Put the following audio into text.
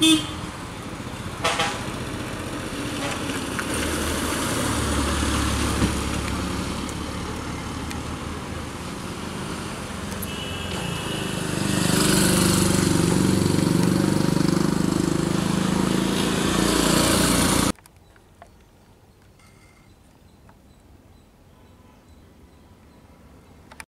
Beep.